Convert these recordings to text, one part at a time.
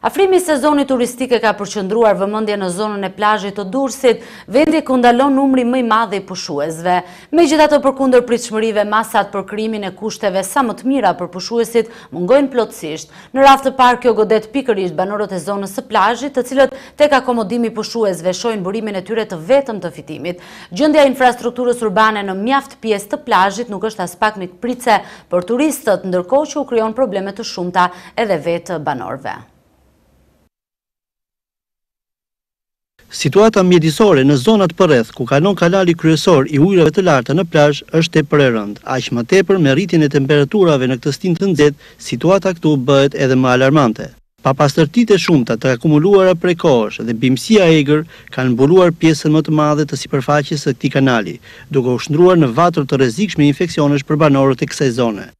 Afrimi i sezonit turistik e ka përqendruar vëmendjen në zonën e plazhit të Durrësit, vendi ku ndalon numri më i madh i pushuesve. Megjithatë, përkundër pritshmërive, masat për krijimin e kushteve sa më të mira për pushuesit mungojnë plotësisht. Në radhë të parë, kjo godet pikërisht banorët e zonës së plazhit, të cilët tek akomodimi i pushuesve shohin burimin e tyre të vetëm të fitimit. Gjendja e infrastrukturës urbane në mjaft pjesë të plazhit nuk është aspak mikpritëse për turistët, ndërkohë që u krijon probleme të shumta edhe vetë banorëve. Situata mjedisore në zonat përreth ku kalon kanali kryesor i ujërave të larta në plazh është tepër e rëndë, aq më tepër me rritjen e temperaturave në këtë stinë të nxehtë, situata këtu bëhet edhe më alarmante. Papastërtitë e shumta të akumuluara prej kohësh dhe bimësia e egër kanë mbuluar pjesën më të madhe të sipërfaqes së këtij kanali, duke u shndërruar në vatër të rrezikshme infeksionesh për banorët e kësaj zone.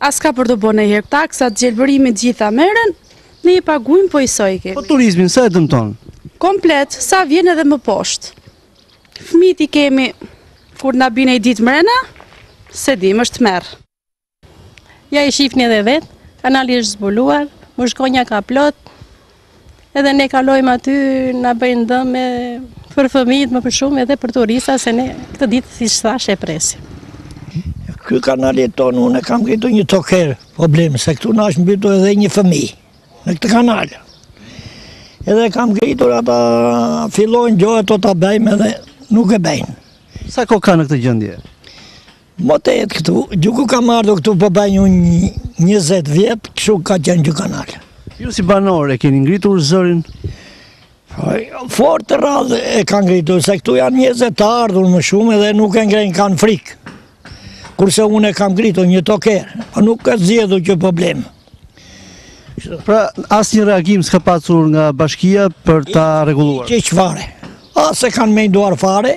As ka për t'u bo nanjëherë taksat gjelbërimi t'gjitha merren ne i paguim po i soj kemi. Po turizmin sa e dëmton? Komplet sa vjen edhe më poshtë. Fmit i kemi kur na bien nji ditë mrena s'e dimë është tmerr. Ja i shifni edhe vet kanali është zbuluar mushkonja ka plot. Edhe ne kalojmë aty, na bëjnë dëme për fëmijët më shumë edhe për turista se ne këtë ditë si thashë e presim. Ky kanali tonë unë e kam ngritur një tok herë problem se këtu na është mbytur edhe një fëmijë në këtë kanal. Edhe kam ngritur ata fillojnë gjoja do ta bëjmë edhe nuk e bëjnë. Sa kohë ka në këtë gjendje? Më tetë këtu, qyshkur kam ardhur këtu po bëjnë unë njëzet vjetë, kështu ka qenë ky kanal. Ju si banor e keni ngritur zërin? Fort rrallë e kanë ngritur, se këtu janë njerëz të ardhur më shumë edhe nuk e ngrenë kanë frikë. Kurse unë e kam ngritur një tok herë, po nuk është zgjidhur ky problem. Pra, asnjë reagim s'ka pasur nga bashkia për ta rregulluar? Hiç hiç fare, as e kanë menduar fare,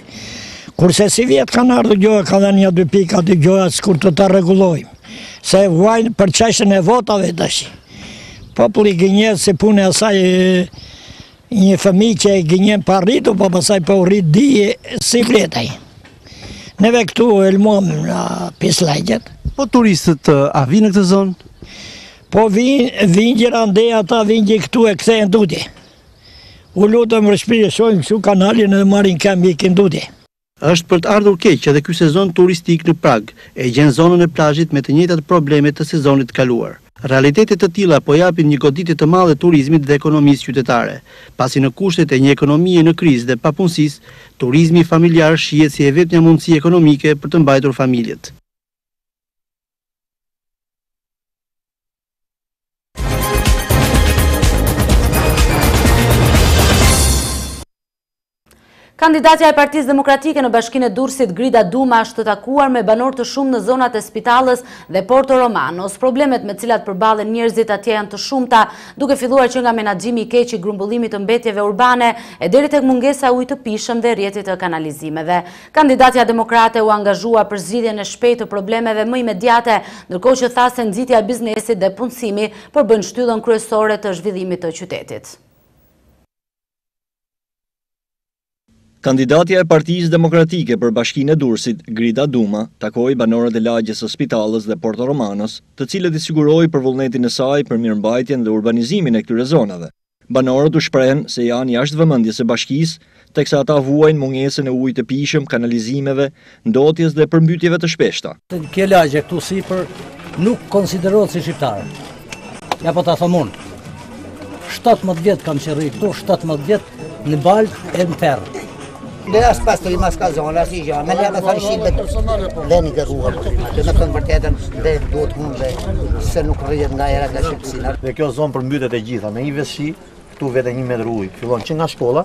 kurse sivjet kanë ardhë gjoja, ka dhe një dy pika dy gjoja, sikur do ta rregullojmë, se vijnë për çështjen e votave tashi. Populli gënjehet si punë e asaj Një fëmijë që e gënjen pa rritur, po pastaj po u rrit di si flet ai. Neve këtu u helmuam në pisllëqet. Po turistët a vijnë në këtë zonë? Po vijnë, vijnë gjer andej, ata vijnë gjer këtu e kthehen tutje. U lutëm rëshpirë, shohin kështu kanalin edhe marin kemë i këndudi. Është për të ardhur keq, edhe ky sezon turistik në prag, e gjen zonën e plazhit me të njëjtat probleme të sezonit të kaluar. Realitete të tilla po japin një goditje të madhe turizmit dhe ekonomisë qytetare, pasi në kushtet e një ekonomie në krizë dhe papunësisë, turizmi familjar shihet si e vetmja mundësi ekonomike për të mbajtur familjet. Kandidatja e Partisë Demokratike në bashkinë e Durrësit Grida Duma është takuar me banorë të shumë në zonat e Spitallës dhe Porto Romanos. Problemet me të cilat përballen njerëzit atje janë të shumta, duke filluar që nga menaxhimi i keq i grumbullimit të mbetjeve urbane e deri tek mungesa e ujit të pijshëm dhe rrjetit të kanalizimeve. Kandidatja demokrate u angazhua për zgjidhjen e shpejtë të problemeve më imediate, ndërkohë që tha se nxitja e biznesit dhe punësimi përbëjnë shtyllën kryesore të zhvillimit të qytetit. Kandidatja e Partisë Demokratike për Bashkinë e Durrësit, Grida Duma, takoi banorët e lagjes së Spitallës dhe Porto Romanos, të cilët i siguroi për vullnetin e saj për mirëmbajtjen dhe urbanizimin e këtyre zonave. Banorët u shprehën se janë jashtë vëmendjes së bashkisë, teksa ata vuajnë mungesën e ujit të pijshëm, kanalizimeve, ndotjes dhe përmbytjeve të shpeshta. Kjo lagje këtu sipër nuk konsiderohet si shqiptar. Ja po ta them unë. 17 vjet kam qenë këtu, 17 vjet në baltë e në terr. Dhe as pas të imas ka zonë, as i gjë, me lëve thërë shqipet, dhe një gërruha për ima, dhe me thënë vërtetën, dhe duhet hunë dhe se nuk rrihet nga era nga shqipsina. Dhe kjo zonë përmbytet e gjitha, me një ve shi, këtu vete një metër ujë, fillon që nga shkolla,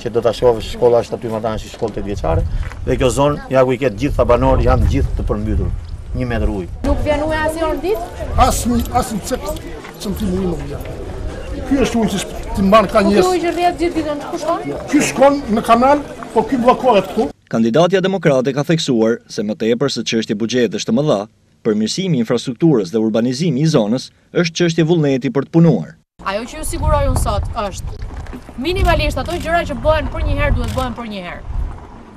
që do ta shofë shkolla është aty matanë që shkollë tetëvjeçare, dhe kjo zonë, ja ku i ke të gjithë këta banorë, janë gjithë të përmbytur, një metër ujë. Nuk vjen ujë as Çëm ti më nuk vjen. Ky është uji që ti mban ka njerëz. Ky rrjedh gjithë ditën ku shkon? Ky shkon në kanal, po ky bllokohet këtu. Kandidatja demokrate ka theksuar se më tepër se çështje buxhetesh të mëdha, përmirësimi i infrastrukturës dhe urbanizimi i zonës është çështje vullneti për të punuar. Ajo që ju siguroj unë sot është minimalisht ato gjëra që bëhen përnjëherë duhet bëhen përnjëherë.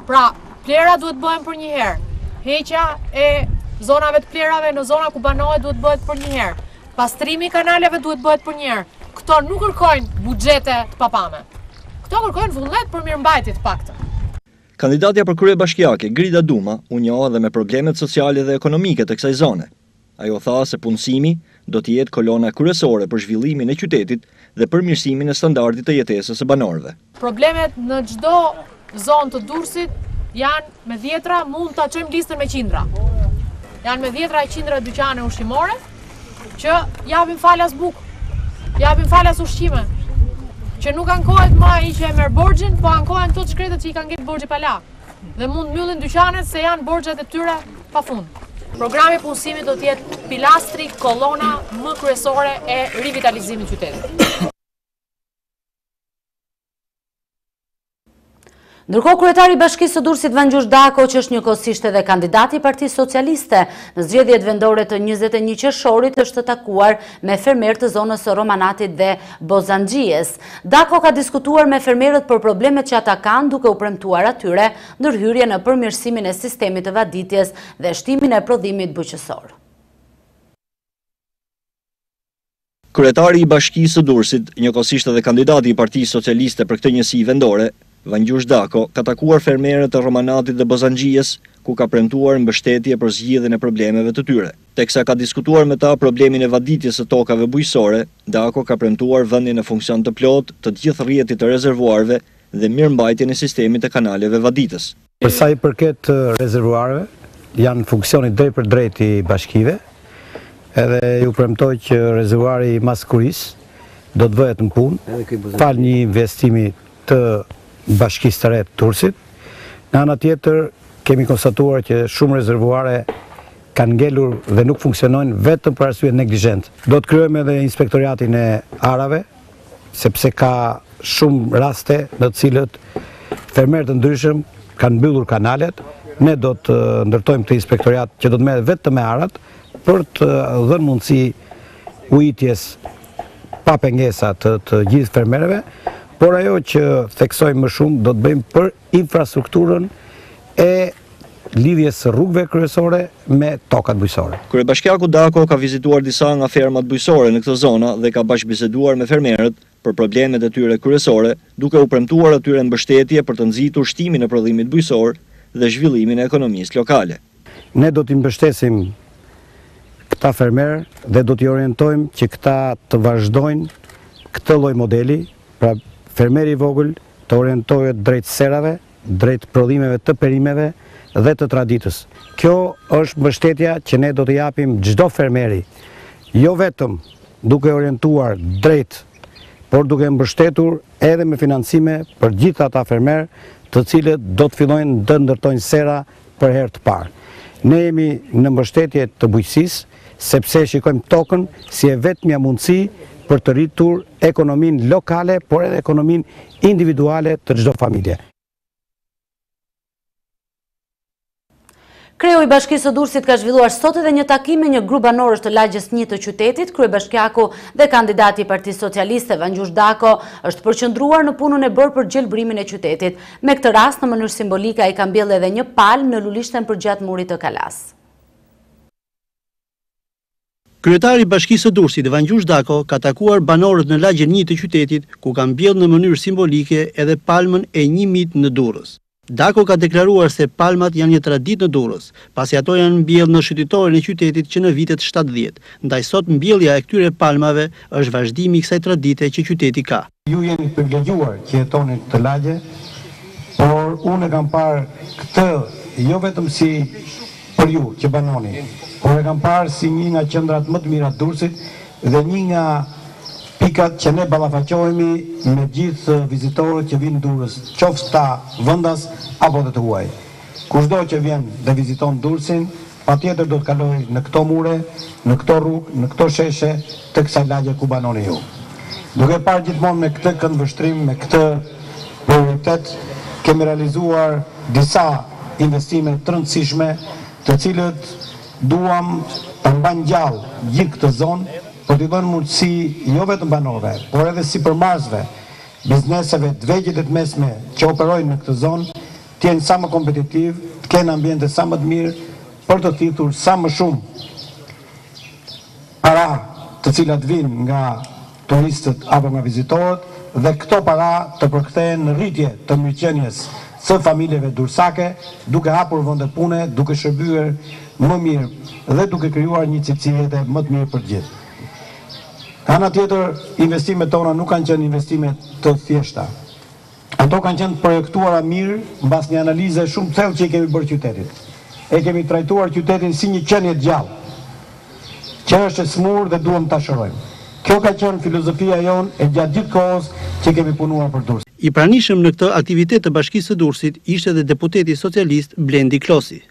Pra, plehrat duhet bëhen përnjëherë. Heqja e zonave të plehrave në zona ku banohet duhet bëhet përnjëherë. Pastrimi i kanaleve duhet të bëhet përnjëherë. Këto nuk kërkojnë buxhete të papame. Këto kërkojnë vullnet për mirëmbajtje të paktën. Kandidatja për kryebashkiake, Grida Duma, u njoh edhe me problemet sociale dhe ekonomike të kësaj zone. Ajo tha se punësimi do të jetë kolona kryesore për zhvillimin e qytetit dhe përmirësimin e standardit të jetesës së banorëve. Problemet në çdo zonë të Durrësit janë me dhjetra, mund ta çojmë listën me qindra. Janë me dhjetra e qindra dyqane ushqimore që japin falas bukë, japin falas ushqime, që nuk ankohet më ai që e merr borxhin, po ankohen këta të shkretët që i kanë ngel borxhi pa la. dhe mund mbyllin dyqanet se janë borxhet e tyre pa fund. Programi i punësimit do të jetë pilastri, kolona më kryesore e rivitalizimit të qytetit. Ndërkohë kryetari i Bashkisë së Durrësit Vangjush Dako, që është njëkohësisht edhe kandidati i Partisë Socialiste në zgjedhjet vendore të 21 qershorit, është takuar me fermerë të zonës së Romanatit dhe Bozanxhies. Dako ka diskutuar me fermerët për problemet që ata kanë duke u premtuar atyre ndërhyrje në përmirësimin e sistemit të vaditjes dhe shtimin e prodhimit bujqësor. Kryetari i Bashkisë së Durrësit, njëkohësisht edhe kandidati i Partisë Socialiste për këtë njësi vendore, Vangjush Dako ka takuar fermerët e Romanatit dhe Bozanxhies ku ka premtuar mbështetje për zgjidhjen e problemeve të tyre. teksa ka diskutuar me ta problemin e vaditjes së tokave bujqësore, Dako ka premtuar vënien në funksion të plotë të gjithë rrjetit të rezervuarëve dhe mirëmbajtjen e sistemit të kanaleve vaditës. Për sa i përket rezervuarëve, janë funksioni drejtpërdrejt i bashkive, edhe ju premtoj që rezervuari i Maskurisë do të vëhet në punë, falë një investimi të bashkisë të re të Durrësit. Nga ana tjetër, kemi konstatuar që shumë rezervuare kanë ngelur dhe nuk funksionojnë vetëm për arsye neglizhence. Do të krijojmë edhe inspektoriatin e arave, sepse ka shumë raste në të cilët fermerë të ndryshëm kanë mbyllur kanalet, ne do të ndërtojmë këtë inspektoriat që do të merret vetëm me arat për të dhënë mundësi ujitjes pa pengesa të, të gjithë fermerëve, por ajo që theksojmë më shumë do të bëjmë për infrastrukturën e lidhjes së rrugëve kryesore me tokat bujqësore. Kryebashkiaku Dako ka vizituar disa nga fermat bujqësore në këto zona dhe ka bashkëbiseduar me fermerët për problemet e tyre kryesore, duke u premtuar atyre mbështetje për të nxitur shtimin e prodhimit bujqësor dhe zhvillimin e ekonomisë lokale. Ne do t'i mbështesim këta fermerë dhe do t'i orientojmë që këta të vazhdojnë këtë lloj modeli, pra fermeri i vogël të orientohet drejt serave, drejt prodhimeve të perimeve dhe të traditës. Kjo është mbështetja që ne do të japim çdo fermeri, jo vetëm duke orientuar drejt, por duke mbështetur edhe me financime për gjithë ata fermerë, të cilët do të fillojnë të ndërtojnë sera për herë të parë. Ne jemi në mbështetje të bujqësisë, sepse e shikojmë tokën si e vetmja mundësi për të rritur ekonominë lokale, por edhe ekonominë individuale të çdo familje. Kreu i Bashkisë së Durrësit ka zhvilluar sot edhe një takim me një grup banorësh të lagjes 1 të qytetit, kryebashkiaku dhe kandidati i Partisë Socialiste, Vangjush Dako, është përqendruar në punën e bërë për gjelbërimin e qytetit. Me këtë rast, në mënyrë simbolike ai ka mbjellë edhe një palmë në lulishten përgjatë murit të kalasë. Kryetari i Bashkisë së Durrësit, Vangjush Dako, ka takuar banorët në lagjen një të qytetit, ku ka mbjellë në mënyrë simbolike edhe palmën e një mijtë në Durrës. Dako ka deklaruar se palmat janë një traditë në Durrës, pasi ato janë mbjellë në shëtitoren e qytetit që në vitet shtatëdhjetë, ndaj sot mbjellja e këtyre palmave është vazhdimi i kësaj tradite që qyteti ka. Ju jeni të privilegjuar që jetoni në këtë lagje, por unë e kam parë këtë jo vetëm si për ju që banoni, por e kam parë si një nga qendrat më të mira të Durrësit dhe një nga pikat që ne ballafaqohemi me gjithë vizitorët që vijnë në Durrës, qoftë këta vendas apo dhe të huaj. Kushdo që vjen dhe viziton Durrësin, Patjetër do të kalojë në këto mure, në këto rrugë, në këto sheshe të kësaj lagje ku banoni ju. Duke parë gjithmonë me këtë këndvështrim, me këtë prioritet, kemi realizuar disa investime të rëndësishme, të cilët duam ta mbajnë gjallë gjithë këtë zonë, për t'i dhënë mundësi jo vetëm banorëve, por edhe sipërmarrësve, bizneseve të vegjël e të mesme që operojnë në këtë zonë, të jenë sa më kompetitivë, të kenë ambiente sa më të mirë për të thithur sa më shumë para të cilat vijnë nga turistët apo nga vizitorët dhe këto para të përkthehen në rritje të mirëqenies së familjeve durrsake, duke hapur vende pune, duke shërbyer më mirë dhe duke krijuar një cilësi jete më të mirë për të gjithë. Ana tjetër, investimet tona nuk kanë qenë investime të thjeshta. Ato kanë qenë të projektuara mirë mbas një analize shumë të thellë që i kemi bërë qytetit. E kemi trajtuar qytetin si një qenie të gjallë, që është e smurë dhe duam ta shërojmë. Kjo ka qenë filozofia jonë e gjatë gjithë kohës që kemi punuar për Durrësin. I pranishëm në këtë aktivitet të Bashkisë së Durrësit ishte dhe deputeti socialist Blendi Klosi.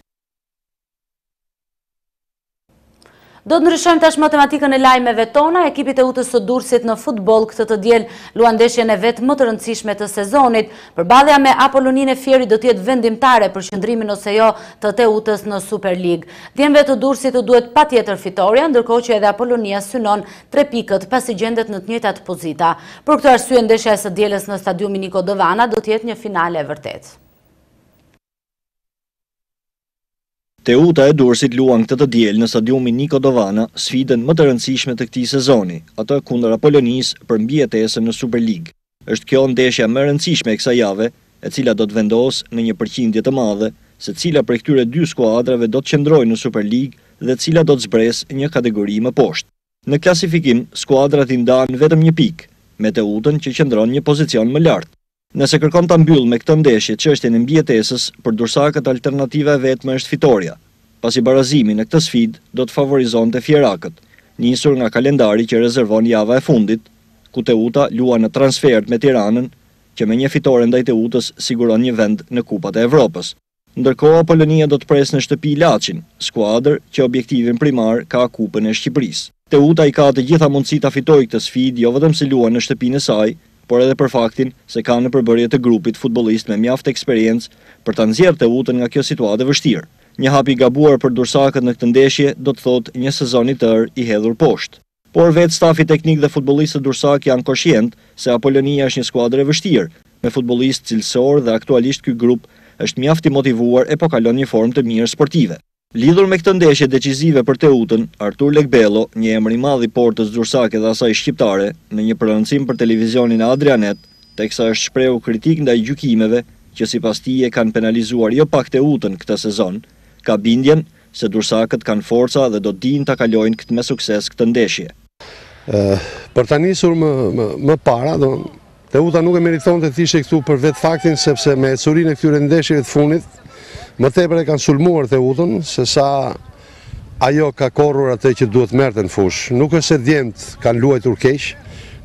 Do të ndryshojmë tashmë tematikën e lajmeve tona, ekipi i Teutës së Durrësit në futboll këtë të diel luan ndeshjen e vet më të rëndësishme të sezonit. Përballja me Apoloninë e Fierit do të jetë vendimtare për qëndrimin ose jo të Teutës në Superligë. Djemve të Durrësit u duhet patjetër fitorja, ndërkohë që edhe Apolonia synon tre pikët pasi gjendet në të njëjtat pozita. Për këtë arsye ndeshja e së dielës në stadiumin Niko Dovana do të jetë një finale e vërtetë. Teuta e Durrësit luan këtë të diel në stadiumin Niko Dovana sfidën më të rëndësishme të këtij sezoni, atë kundër Apolonisë për mbijetesën në Superligë. Është kjo ndeshja më e rëndësishme e kësaj jave, e cila do të vendosë në një përqindje të madhe se cila prej këtyre dy skuadrave do të qëndrojë në Superligë dhe cila do të zbresë një kategori më poshtë. Në klasifikim, skuadrat i ndan vetëm një pikë, me Teutën që qëndron një pozicion më lart. Nëse kërkon ta mbyllë me këtë ndeshje çështjen e mbijetesës, për durrsakët alternativa e vetme është fitorja, pasi barazimi në këtë sfidë do të favorizonte fierakët, nisur nga kalendari që rezervon java e fundit, ku Teuta luan në transfertë me Tiranën, që me një fitore ndaj Teutës siguron një vend në Kupat e Evropës. Ndërkohë Apolonia do të presë në shtëpi Laçin, skuadër që objektivin primar ka Kupën e Shqipërisë. Teuta i ka të gjitha mundësitë ta fitojë këtë sfidë jo vetëm se luan në shtëpinë e saj, por edhe për faktin se ka në përbërje të grupit futbollistë me mjaft eksperiencë për ta nxjerrë Teutën nga kjo situatë e vështirë. Një hap i gabuar për durrsakët në këtë ndeshje do të thotë një sezon i tërë i hedhur poshtë. Por vetë stafi teknik dhe futbollistët durrsakë janë koshientë se Apolonia është një skuadër e vështirë, me futbollistë cilësorë dhe aktualisht ky grup është mjaft i motivuar e po kalon një formë të mirë sportive. Lidhur me këtë ndeshje decizive për Teutën, Artur Lekbello, një emër i madh i portës durrsake dhe asaj shqiptare, në një prononcim për televizionin Adrianet, teksa është shprehur kritik ndaj gjykimeve që sipas tij e kanë penalizuar jo pak Teutën këtë sezon, ka bindjen se durrsakët kanë forca dhe do dinë ta kalojnë këtë me sukses këtë ndeshje. Për ta nisur më më para, domethënë Teuta nuk e meritonte të ishte këtu për vetë faktin sepse me ecurinë e këtyre ndeshjeve të fundit më tepër e kanë sulmuar Teutën se sa ajo ka korrur atë që duhet merrte në fushë. Nuk është se djemtë kanë luajtur keq,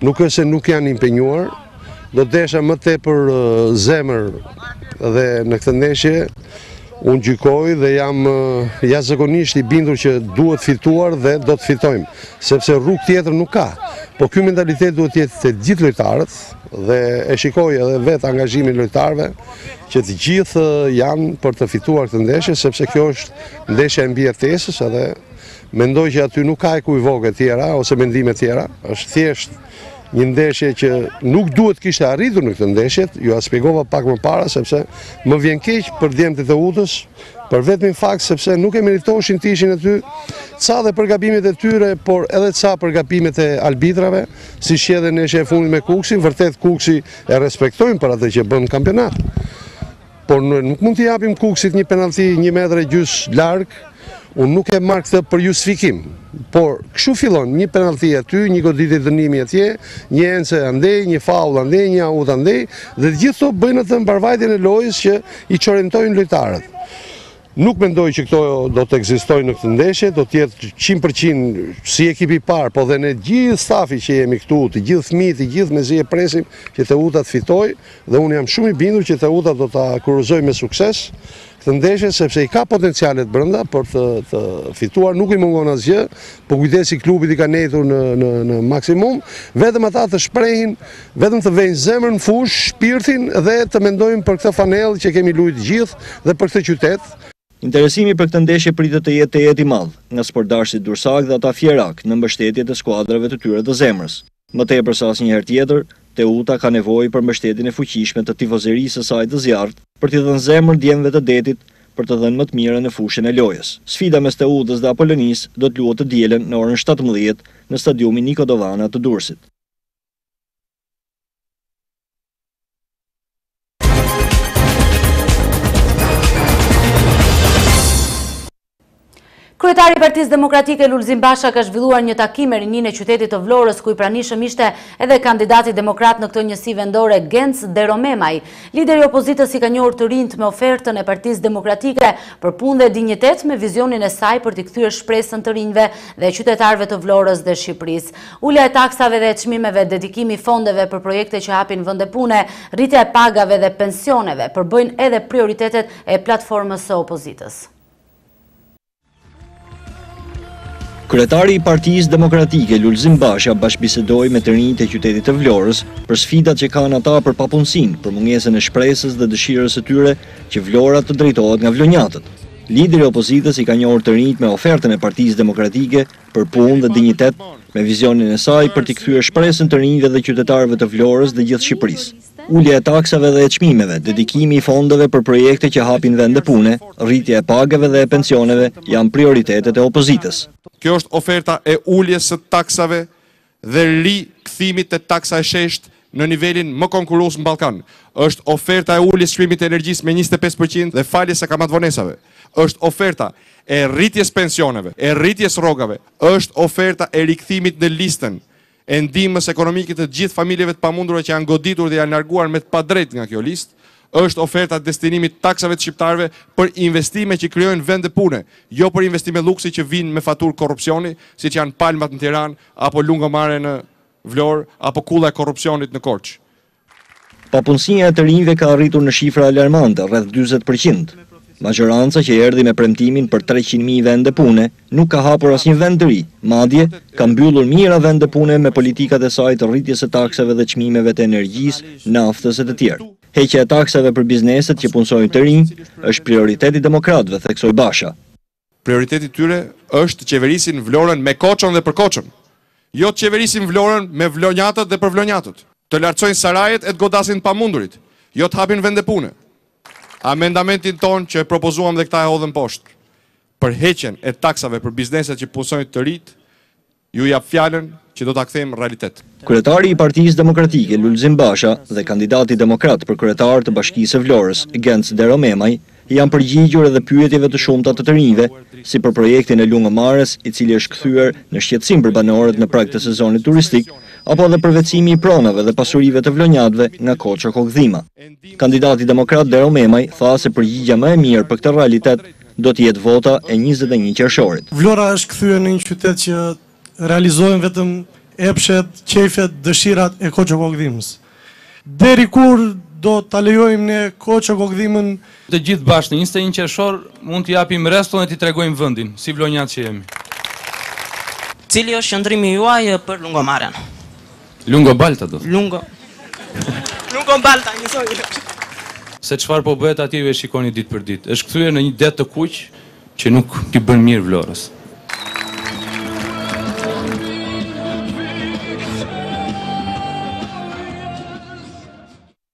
nuk është se nuk janë impenjuar, Do të desha më tepër zemër dhe në këtë ndeshje unë gjykoj dhe jam jashtëzakonisht i bindur që duhet fituar dhe do të fitojmë, sepse rrugë tjetër nuk ka. Po ky mentalitet duhet të jetë te gjithë lojtarët dhe e shikoj edhe vetë angazhimin e lojtarëve që të gjithë janë për të fituar këtë ndeshje sepse kjo është ndeshja e mbijetesës edhe mendoj që aty nuk ka ekuivoke tjera ose mendime tjera, është thjesht Një ndeshje që nuk duhet të kishte arritur në këtë ndeshje, ju a shpjegova pak më para sepse më vjen keq për djemtë e Teutës, për vetmin fakt sepse nuk e meritoshin të ishin aty ca dhe për gabimet e tyre, por edhe ca për gabimet e arbitrave, siç qe dhe ndeshja e fundit me Kukësin, vërtet Kukësi e respektojnë për atë që bën kampionat. Por nuk mund t'i japim Kukësit një penalti një metër e gjys larg, unë nuk e marr këtë për justifikim. Por këshu fillon një penalti aty, një goditje dënimi atje, një ence andej, një faul andej, një aut andej, dhe gjithë këto bëjnë atë mbarëvajtjen e lojës që i çorientojnë lojtarët. Nuk mendoj që këto do të ekzistojnë në këtë ndeshje, do të jetë qind për qind si ekipi i parë, po dhe ne gjithë stafi që jemi këtu, të gjithë fëmijët, të gjithë mezi e presim që Teuta të fitojë dhe unë jam shumë i bindur që Teuta do ta kurorëzojë me sukses këtë ndeshje sepse i ka potencialet brenda për të të fituar, nuk i mungon asgjë, po kujdesi i klubit i ka nejtur në në në maksimum, vetëm ata të shprehin Vetëm të vejmë zemrën në fushë, shpirtin dhe të mendojmë për këtë fanellë që kemi lujtë të gjithë dhe për këtë qytet. Interesimi për këtë ndeshje pritet të jetë tejet i madh, nga sportdashësit durrsakë dhe ata fierakë, në mbështetje të skuadrave të tyre të zemrës. Më tepër se asnjëherë tjetër, Teuta ka nevojë për mbështetjen e fuqishme të tifozerisë së saj të zjarrtë, për t'i dhënë zemër djemve të detit, për të dhënë më të mirën në fushën e lojës. Sfida mes Teutës dhe Apolonisë do të luhet të dielën në orën shtatëmbëdhjetë në stadiumin Niko Dovana të Durrësit. Kryetari i Partisë Demokratike Lulzim Basha ka zhvilluar një takim me rininë e qytetit të Vlorës ku i pranishëm ishte edhe kandidati demokrat në këtë njësi vendore Genc Deromemaj. Lideri i opozitës i ka njohur të rinjtë me ofertën e Partisë Demokratike për punë dhe dinjitet me vizionin e saj për t'i kthyer shpresën të rinjve dhe qytetarëve të Vlorës dhe Shqipërisë. Ulja e taksave dhe e çmimeve, dedikimi i fondeve për projekte që hapin vende pune, rritja e pagave dhe pensioneve, përbëjnë edhe prioritetet e platformës së opozitës. Kryetari i Partisë Demokratike, Lulzim Basha, bashkëbisedoi me të rinjtë e qytetit të Vlorës për sfidat që kanë ata për papunësinë, për mungesën e shpresës dhe dëshirës së tyre që Vlora të drejtohet nga vlonjatët. Lideri i opozitës i ka njohur të rinjtë me ofertën e Partisë Demokratike për punë dhe dinjitet, me vizionin e saj për t'i kthyer shpresën të rinjve dhe qytetarëve të Vlorës dhe gjithë Shqipërisë. Ulja e taksave dhe e çmimeve, dedikimi i fondeve për projekte që hapin vende pune, rritja e pagave dhe e pensioneve janë prioritetet e opozitës. Kjo është oferta e uljes së taksave dhe rikthimit te taksa e sheshtë në nivelin më konkurues në Ballkan, është oferta e uljes çmimit të energjisë me njëzet e pesë për qind dhe faljes së kamatvonesave, është oferta e rritjes pensioneve, e rritjes rrogave, është oferta e rikthimit në listën e ndihmës ekonomike të gjithë familjeve të pamundura që janë goditur dhe janë larguar me të padrejtë nga kjo listë, Është oferta e destinimit të taksave të shqiptarëve për investime që krijojnë vende pune, jo për investime luksi që vijnë me faturë korrupsioni, siç janë palmat në Tiranë, apo lungomare në Vlorë, apo kulla e korrupsionit në Korçë. Papunësia e të rinjve ka arritur në shifra alarmante, rreth dyzet për qind. Mazhoranca që erdhi me premtimin për treqind mijë vende pune, Nuk ka hapur asnjë vend të ri, madje, ka mbyllur mijëra vende pune me politikat e saj të rritjes së taksave dhe çmimeve të energjisë, naftës e të tjerë. Heqja e taksave për bizneset që punësojnë të rinj, është prioritet i demokratëve, theksoi Basha. Prioritet i tyre është të qeverisin Vlorën me Koçën dhe për Koçën. Jo të qeverisin Vlorën me vlonjatët dhe për vlonjatët. Të lartësojnë sarajet e të godasin të pamundurit, jo të hapin vende pune. Amendamentin tonë që e propozuam dhe këta e hodhën poshtë. Për heqjen e taksave për bizneset që punësojnë të rinjtë, ju jap fjalën që do ta kthejmë realitet. Kryetari i Partisë Demokratike, Lulzim Basha, dhe kandidati demokrat për kryetar të Bashkisë së Vlorës, Genc Deromemaj, janë përgjigjur edhe pyetjeve të shumta të të rinjve, si për projektin e Lungomares, i cili është kthyer në shqetësim për banorët në prag të sezonit turistik, apo edhe përvetësimi i pronave dhe pasurive të vlonjatëve nga Koço Kokëdhima. Kandidati demokrat Deromemaj tha se përgjigja më e mirë për këtë realitet do të jetë vota e njëzet e një qershorit. Vlora është kthyer në një qytet që realizohen vetëm epshet, qejfet, dëshirat e Koço Kokëdhimës. Deri kur do ta lejojmë ne Koço Kokëdhimën? Të gjithë bashkë në njëzet e një qershor mund t'i japim reston dhe t'i tregojmë vendin, si vlonjatë që jemi. Cili është qëndrimi juaj për Lungomaren? Lungo balta do. Lungo. Lungo balta, njësoj. Se çfarë po bëhet atje ju e shikoni ditë për ditë. Është kthyer në një det të kuq që nuk i bën mirë Vlorës.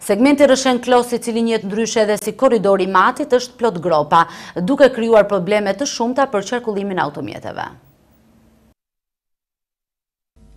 Segmenti Rrëshen-Klos i cili njihet ndryshe edhe si Korridori i Matit është plot gropa, duke krijuar probleme të shumta për qarkullimin e automjeteve.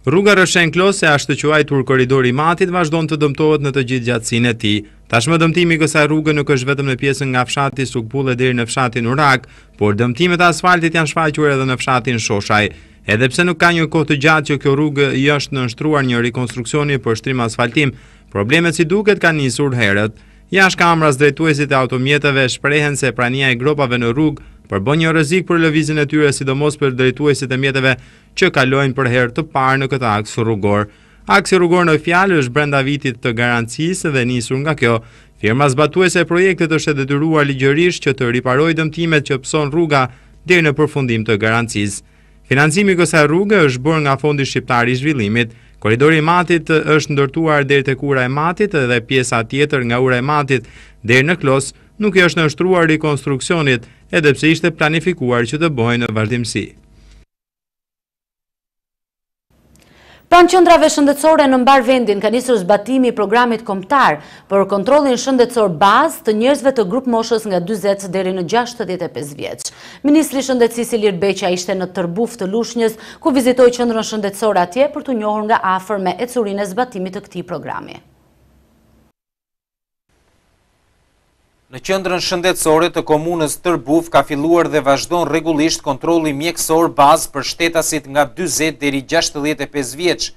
Rruga Rrëshen-Klos e ashtuquajtur Korridori i Matit vazhdon të dëmtohet në të gjithë gjatësinë e tij. Tashmë dëmtimi i kësaj rruge nuk është vetëm në pjesën nga fshati Suç Bulle deri në fshatin Urak, por dëmtimet e asfaltit janë shfaqur edhe në fshatin Shoshaj. Edhe pse nuk ka një kohë të gjatë që kjo rrugë i është nënshtruar një rikonstruksioni për shtrim-asfaltim, Problemet si duket kanë nisur herët. Jashtë kamras drejtuesit e automjeteve shprehen se prania e gropave në rrugë përbën një rrezik për lëvizjen e tyre sidomos për drejtuesit e mjeteve që kalojnë për herë të parë në këtë aks rrugor. Aksi rrugor në fjalë është brenda vitit të garancisë dhe nisur nga kjo, firma zbatuese e projektit është e detyruar ligjërisht që të riparojë dëmtimet që pëson rruga deri në përfundim të garancisë. Financimi i kësaj rruge është bërë nga Fondi Shqiptar i Zhvillimit. Korridori i Matit është ndërtuar deri tek Ura e Matit dhe pjesa tjetër nga Ura e Matit deri në Klos nuk i është nënshtruar rikonstruksionit, edhe pse ishte planifikuar që të bëhej në vazhdimësi. Pranë qendrave shëndetësore në mbarë vendin ka nisur zbatimi i programit kombëtar për kontrollin shëndetësor bazë të njerëzve të grupmoshës nga dyzet deri në gjashtëdhjetë e pesë vjeç. Ministri i Shëndetësisë Ilir Beqaj ishte në Tërbuf të Lushnjës, ku vizitoi qendrën shëndetësore atje për t'u njohur nga afër me ecurinë e zbatimit të këtij programi. Në qendrën shëndetësore të komunës Tërbuf ka filluar dhe vazhdon rregullisht kontrolli mjekësor bazë për shtetasit nga 40 deri 65 vjeç.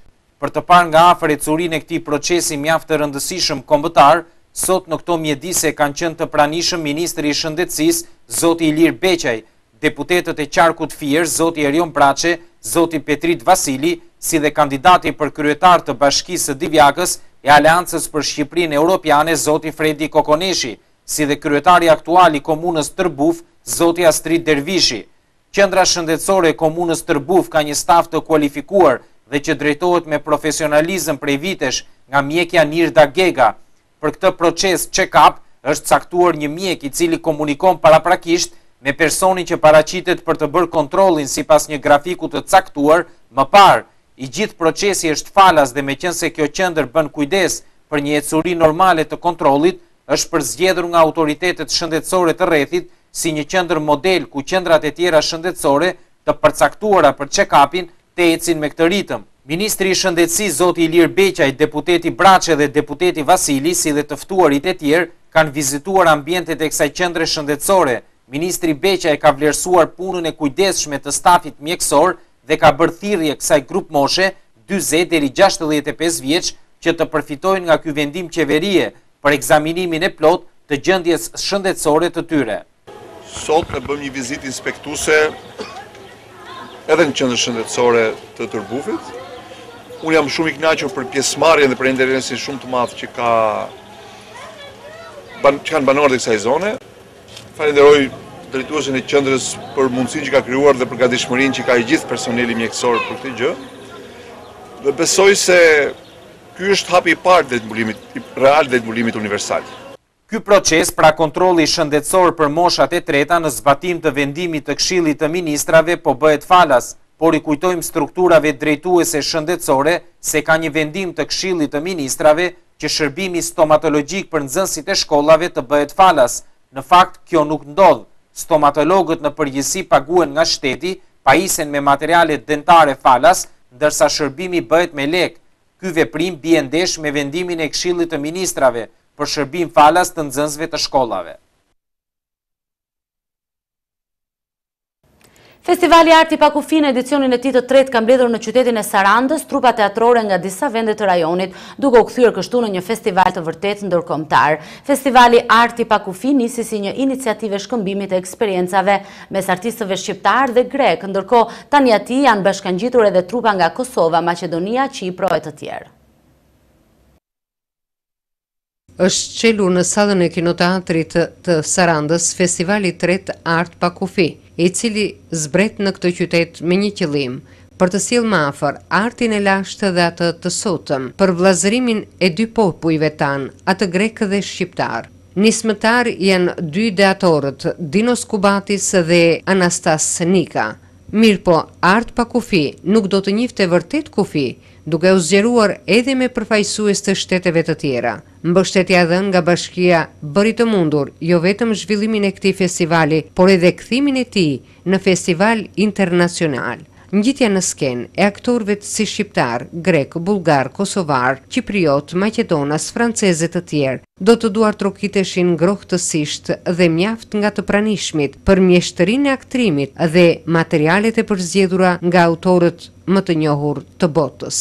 Për të parë nga afër ecurinë e këtij procesi mjaft të rëndësishëm kombëtar, sot në këto mjedise kanë qenë të pranishëm ministri i Shëndetësisë, zoti Ilir Beqaj, deputetët e qarkut Fier, zoti Erion Braçe, zoti Petrit Vasili, si dhe kandidati për kryetar të Bashkisë së Divjakës e Aleancës për Shqipërinë Europiane, zoti Fredi Kokoneshi, si dhe kryetari aktual i komunës Tërbuf, zoti Astrit Dervishi. Qendra shëndetësore e komunës Tërbuf ka një staf të kualifikuar dhe që drejtohet me profesionalizëm prej vitesh nga mjekja Nirda Gega. Për këtë proces check-up është caktuar një mjek i cili komunikon paraprakisht me personin që paraqitet për të bërë kontrollin sipas një grafiku të caktuar më parë. I gjithë procesi është falas dhe meqenëse kjo qendër bën kujdes për një ecuri normale të kontrollit, është përzgjedhur nga autoritetet shëndetësore të rrethit si një qendër model ku qendrat e tjera shëndetësore të përcaktuara për check-up-in të ecin me këtë ritëm. Ministri i Shëndetësisë zoti Ilir Beqaj, deputeti Braçe dhe deputeti Vasili, si dhe të ftuarit e tjerë, kanë vizituar ambientet e kësaj qendre shëndetësore. Ministri Beqaj ka vlerësuar punën e kujdesshme të stafit mjekësor dhe ka bërë thirrje kësaj grupmoshe, dyzet deri gjashtëdhjetë e pesë vjeç, që të përfitojnë nga ky vendim qeverie, për ekzaminimin e plotë të gjendjes shëndetësore të tyre. Sot e bëmë një vizitë inspektuese edhe në qendrën shëndetësore të Tërbufit. Unë jam shumë i kënaqur për pjesëmarrjen dhe për interesin shumë të madh që ka ban, që kanë banorët e kësaj zone. Falenderoj drejtuesin e qendrës për mundësinë që ka krijuar dhe për gatishmërinë që ka i gjithë personeli mjekësor për këtë gjë. Dhe besoj se ky është hapi i parë drejt mbulimit real drejt mbulimit universal. Ky proces, pra kontrolli shëndetësor për moshat e treta në zbatim të vendimit të Këshillit të Ministrave po bëhet falas, por i kujtojmë strukturave drejtuese shëndetësore se ka një vendim të Këshillit të Ministrave që shërbimi stomatologjik për nxënësit e shkollave të bëhet falas, në fakt kjo nuk ndodh, stomatologët në përgjithësi paguhen nga shteti, pajisen me materialet dentare falas, ndërsa shërbimi bëhet me lekë. Ky veprim bie ndesh me vendimin e Këshillit të Ministrave, për shërbim falas të nxënësve të shkollave. Festivali Art i Pakufi në edicionin e tij të tretë ka mbledhur në qytetin e Sarandës trupa teatrore nga disa vende të rajonit, duke u kthyer kështu në një festival të vërtetë ndërkombëtar. Festivali Art i Pakufi nisi si një iniciativë e shkëmbimit të eksperiencave mes artistëve shqiptarë dhe grekë, ndërkohë tani atij i janë bashkangjitur edhe trupa nga Kosova, Maqedonia, Qipro e të tjerë. Është çelur në sallën e Kinoteatrit të Sarandës festivali i tretë Art pa kufi, i cili zbret në këtë qytet me një qëllim, për të sjellë më afër artin e lashtë dhe atë të sotëm, përvëllazërimin e dy popujve tanë, atë grek dhe shqiptar. Nismëtarë janë dy ideatorët, Dinos Kubatis dhe Anastas Nika. Mirëpo, Art pa kufi nuk do të njifte vërtet kufi, duke u zgjeruar edhe me përfaqësues të shteteve të tjera. Mbështetja e dhënë nga bashkia bëri të mundur jo vetëm zhvillimin e këtij festivali, por edhe kthimin e tij në festival internacional. Ngjitja në skenë e aktorëvet si shqiptarë, grekë, bullgarë, kosovarë, qipriotë, maqedonas, francezë e të tjerë, Do të duartrokiteshin ngrohtësisht dhe mjaft nga të pranishmit për mjeshtërinë e aktrimit dhe materialet e përzgjedhura nga autorët më të njohur të botës.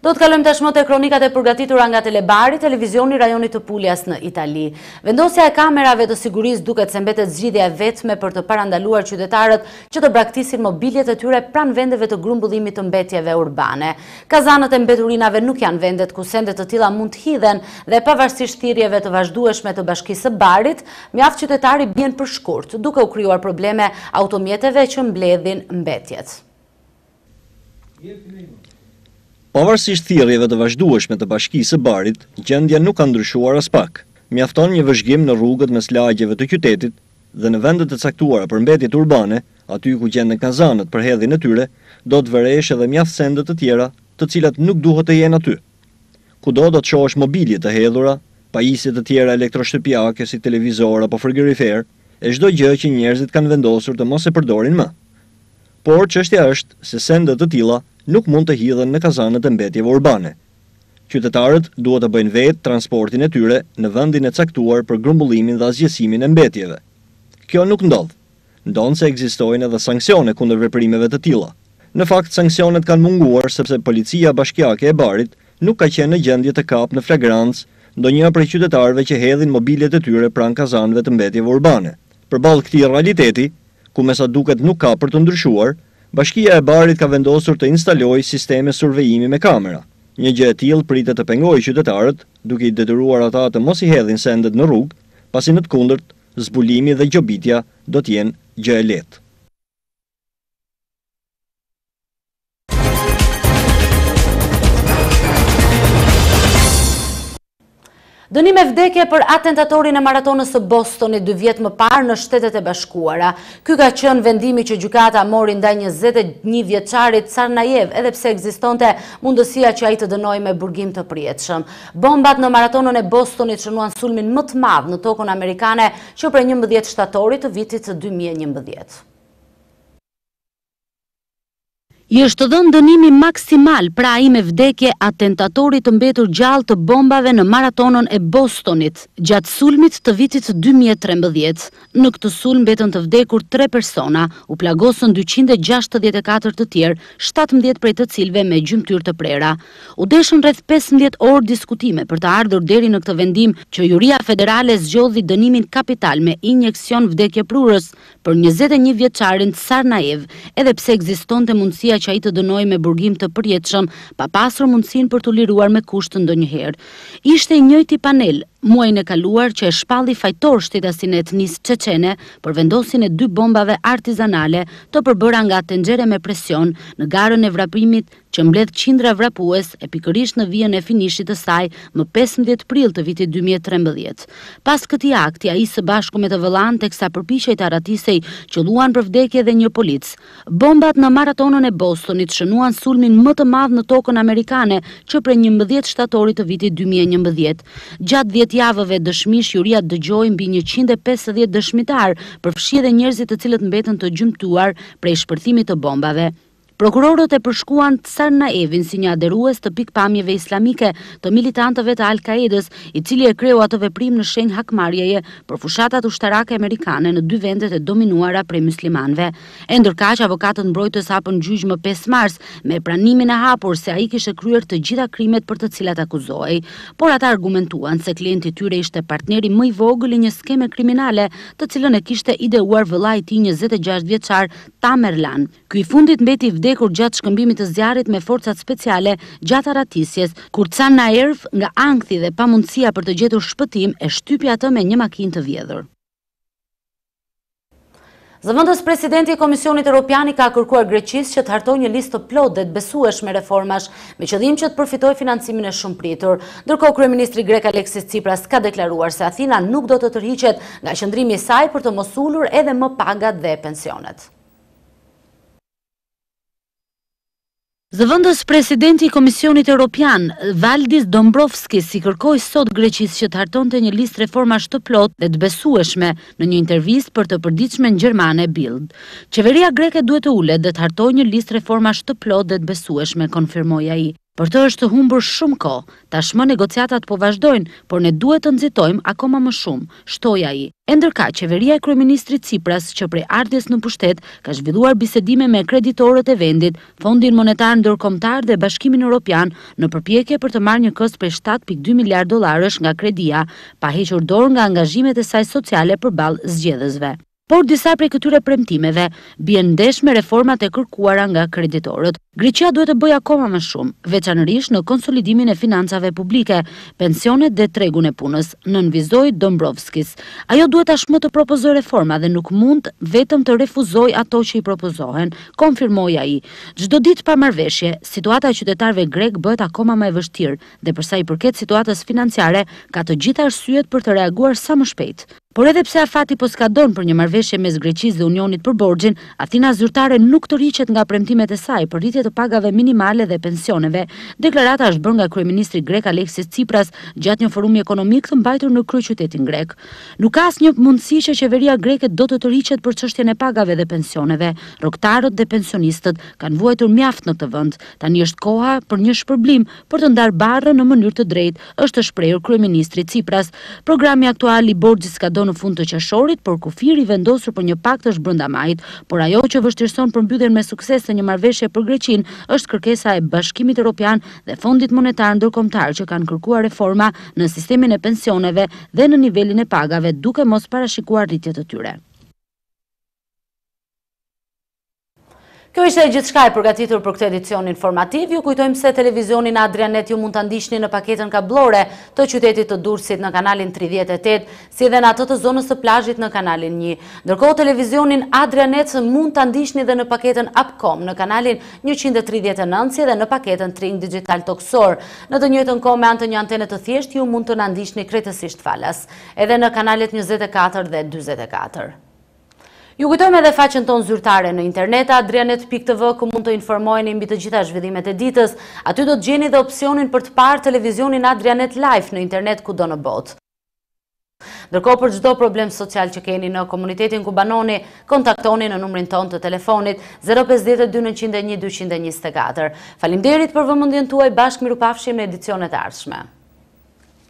Do të kalojmë tashmë te kronikat e përgatitura nga Telebari, televizioni i rajonit të Puljas në Itali. Vendosja e kamerave të sigurisë duket se mbetet zgjidhja e vetme për të parandaluar qytetarët që të braktisin mobiljet e tyre pranë vendeve të grumbullimit të mbetjeve urbane. Kazanët e mbeturinave nuk janë vendet ku sende të tilla mund të hidhen dhe pavarësisht thirrjeve të vazhdueshme të Bashkisë së Barit, Mjaft qytetarë i bien për shkurt, duke u krijuar probleme automjeteve që mbledhin mbetjet. Pavarësisht thirrjeve të vazhdueshme të Bashkisë së Barit, gjendja nuk ka ndryshuar aspak. Mjafton një vëzhgim në rrugët mes lagjeve të qytetit dhe në vendet e caktuara për mbetjet urbane, aty ku gjenden kazanët për hedhjen e tyre, do të vëresh edhe mjaft sende të tjera të cilat nuk duhet të jenë aty. Kudo do të shohësh mobilje të hedhura, pajisje të tjera elektroshtëpiake si televizorë apo frigoriferë e çdo gjë që njerëzit kanë vendosur të mos e përdorin më. Por çështja është se sende të tilla nuk mund të hidhen në kazanët e mbetjeve urbane. Qytetarët duhet të bëjnë vetë transportin e tyre në vendin e caktuar për grumbullimin dhe asgjësimin e mbetjeve. Kjo nuk ndodh. ndonëse ekzistojnë edhe sanksione kundër veprimeve të tilla. Në fakt, sanksionet kanë munguar sepse policia bashkiake e Barit nuk ka qenë në gjendje të kapë në flagrancë ndonjë prej qytetarëve që hedhin mobiljet e tyre pranë kazanëve të mbetjeve urbane. Përballë këtij realiteti, ku me sa duket nuk ka për të ndryshuar, Bashkia e Barit ka vendosur të instalojë sisteme survejimi me kamera. Një gjë e tillë pritet të pengojë qytetarët, duke i detyruar ata të mos i hedhin sendet në rrugë, pasi në të kundërt, Zbulimi dhe gjobitja do të jenë gjë e lehtë. Dënim me vdekje për atentatorin e maratonës së Bostonit dy vjet më parë në Shtetet e Bashkuara. Ky ka qenë vendimi që gjykata mori ndaj 21 vjeçarit Tsarnaev, edhe pse ekzistonte mundësia që ai të dënohej me burgim të përjetshëm. Bombat në Maratonën e Bostonit shënuan sulmin më të madh në tokën amerikane që prej njëmbëdhjetë shtatorit të vitit dy mijë e njëmbëdhjetë. I është dhënë dënimi maksimal, pra ai me vdekje atentatorit të mbetur gjallë të bombave në Maratonën e Bostonit, gjatë sulmit të vitit dy mijë e trembëdhjetë. Në këtë sulm mbetën të vdekur tre persona, u plagosën dyqind e gjashtëdhjetë e katër të tjerë, shtatëmbëdhjetë prej të cilëve me gjymtyrë të prera. U deshën rreth pesëmbëdhjetë orë diskutime për të ardhur deri në këtë vendim që Juria Federale zgjodhi dënimin kapital me injeksion vdekjeprurës për njëzet e një vjeçarin Tsarnaev, edhe pse ekzistonte mundësia që ai të dënohej me burgim të përjetshëm pa pasur mundësinë për t'u liruar me kusht ndonjëherë. Ishte i njëjti panel. muajin e kaluar që e shpalli fajtor shtetasin e etnisë çeçene për vendosjen e dy bombave artizanale të përbëra nga tenxhere me presion në garën e vrapimit që mbledh qindra vrapues e pikërisht në vijën e finishit të saj më pesëmbëdhjetë prill të vitit dy mijë e trembëdhjetë. Pas këtij akti, ai së bashku me të vëllanë teksa përpiqej të arratisej qëlluan për vdekje dhe një polic. Bombat në Maratonën e Bostonit shënuan sulmin më të madh në tokën amerikane që prej njëmbëdhjetë shtatorit të vitit dy mijë e njëmbëdhjetë. Gjatë dhjetë javëve, dëshmish juria dëgjoi mbi njëqind e pesëdhjetë dëshmitarë, përfshi edhe njerëzit të cilët mbetën të gjymtuar prej shpërthimit të bombave. Prokurorët e përshkuan Tsarnaevin si një aderues të pikëpamjeve islamike të militantëve të Al-Kaedës, i cili e kreu atë veprim në shenjë hakmarrjeje për fushatat ushtarake amerikane në dy vendet e dominuara prej myslimanëve. E ndërkaq, avokatët mbrojtës hapën gjyq më 5 mars me pranimin e hapur se ai kishte kryer të gjitha krimet për të cilat akuzohej. Por ata argumentuan se klienti i tyre ishte partneri më i vogël i një skeme kriminale, të cilën e kishte ideuar vëllai i tij 26 vjeçar, Tamerlan, Ky i fundit mbeti i vdekur gjatë shkëmbimit të zjarrit me forcat speciale gjatë arratisjes, kur Tsarnaev nga ankthi dhe pamundësia për të gjetur shpëtim e shtypi atë me një makinë të vjedhur. Zëvendës presidenti i Komisionit Europian i ka kërkuar Greqisë që të hartojë një listë të plotë dhe të besueshme reformash, me qëllim që të përfitojë financimin e shumëpritur. Ndërkohë, kryeministri grek Alexis Tsipras ka deklaruar se Athina nuk do të tërhiqet nga qëndrimi i saj për të mos ulur edhe më pagat dhe pensionet. Zëvendëspresidenti i Komisionit Europian, Valdis Dombrovskis i kërkoi sot Greqisë që të hartonte një listë reformash të plotë dhe të besueshme në një intervistë për të përditshmen gjermane Bild. Qeveria greke duhet të ulet dhe të hartojë një listë reformash të plotë dhe të besueshme, konfirmoi ai. Për të është humbur shumë kohë. Tashmë negociatat po vazhdojnë, por ne duhet të nxitojmë akoma më shumë, shtoi ai. E ndërkaq, qeveria e kryeministrit Tsipras që prej ardhjes në pushtet ka zhvilluar bisedime me kreditorët e vendit, Fondin Monetar Ndërkombëtar dhe Bashkimin Europian në përpjekje për të marrë një këst prej shtatë pikë dy miliardë dollarësh nga kredia, pa hequr dorë nga angazhimet e saj sociale përballë zgjedhësve. Por disa prej këtyre premtimeve bien ndesh me reformat e kërkuara nga kreditorët. Greqia duhet të bëjë akoma më shumë, veçanërisht në konsolidimin e financave publike, pensionet dhe tregun e punës, nënvizoi Dombrovskis. Ajo duhet tashmë të propozojë reforma dhe nuk mund vetëm të refuzojë ato që i propozohen, konfirmoi ai. Çdo ditë pa marrëveshje, situata e qytetarëve grekë bëhet akoma më e vështirë dhe për sa i përket situatës financiare, ka të gjitha arsyet për të reaguar sa më shpejt. Por edhe pse afati po skadon për një marrëveshje mes Greqisë dhe Unionit për borxhin, Athina zyrtare nuk tërhiqet nga premtimet e saj për rritje të pagave minimale dhe pensioneve. Deklarata është bërë nga kryeministri grek Alexis Tsipras gjatë një forumi ekonomik të mbajtur në kryeqytetin grek. Nuk ka asnjë mundësi që qeveria greke do të tërhiqet për çështjen e pagave dhe pensioneve. Rrogëtarët dhe pensionistët kanë vuajtur mjaft në këtë vend. Tani është koha për një shpërblim, për të ndarë barrën në mënyrë të drejtë, është shprehur kryeministri Tsipras. Programi aktual i borxhit skadon në fund të qershorit, por kufiri i vendosur për një pakt është brenda majit. Por ajo që vështirëson përmbylljen me sukses të një marrëveshje për Greqinë është kërkesa e Bashkimit Europian dhe Fondit Monetar Ndërkombëtar që kanë kërkuar reforma në sistemin e pensioneve dhe në nivelin e pagave duke mos parashikuar rritje të tyre. Kjo ishte gjithçka e përgatitur për këtë edicion informativ. Ju kujtojmë se televizionin Adrianet ju mund ta ndiqni në paketën kabllore të qytetit të Durrësit në kanalin 38, si dhe në atë të zonës së plazhit në kanalin 1. Ndërkohë televizionin Adrianet mund ta ndiqni dhe në paketën Abcom në kanalin 139, si dhe në paketën Tring Digital Tokësor. Në të njëjtën kohë me anë të një antene të thjeshtë ju mund të na ndiqni krejtësisht falas, edhe në kanalet 24 dhe 44. Ju kujtojmë edhe faqen tonë zyrtare në internet adrianet.tv ku mund të informoheni mbi të gjitha zhvillimet e ditës. Aty do të gjeni dhe opsionin për të parë televizionin Adrianet Live në internet kudo në botë. Ndërkohë për çdo problem social që keni në komunitetin ku banoni, kontaktoni në numrin tonë të telefonit 052 901 224. Faleminderit për vëmendjen tuaj, bashkë mirupafshim në edicionet e ardhshme.